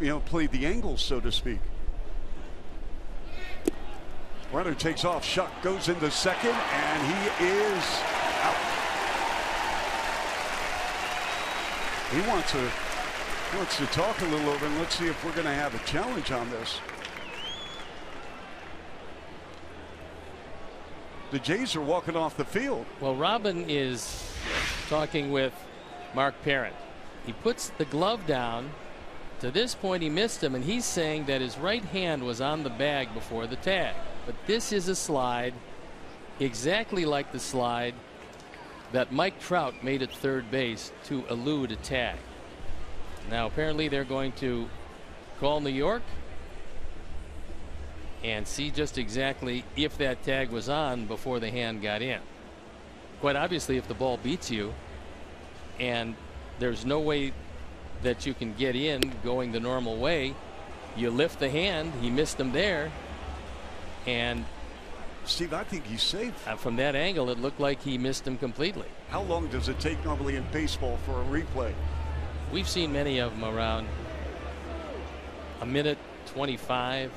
you know, played the angles, so to speak. Runner takes off. Shuck goes into second, and he is out. He wants to wants to talk a little over, and let's see if we're going to have a challenge on this. The Jays are walking off the field. Well, Robin is talking with Mark Parent. He puts the glove down. To this point, he missed him, and he's saying that his right hand was on the bag before the tag. But this is a slide exactly like the slide that Mike Trout made at third base to elude a tag. Now, apparently, they're going to call New York and see just exactly if that tag was on before the hand got in. Quite obviously, if the ball beats you and there's no way that you can get in going the normal way, you lift the hand. He missed him there. And Steve, I think he's safe. Uh, from that angle, it looked like he missed him completely. How long does it take normally in baseball for a replay? We've seen many of them around a minute 25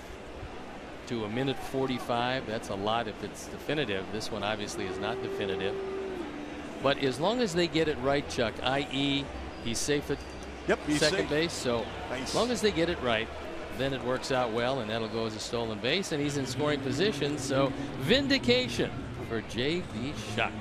to a minute 45. That's a lot if it's definitive. This one obviously is not definitive. But as long as they get it right, Chuck, i.e., he's safe at yep, he's second safe. base. So nice. as long as they get it right, then it works out well, and that'll go as a stolen base, and he's in scoring position. So vindication for J.B. Shuck.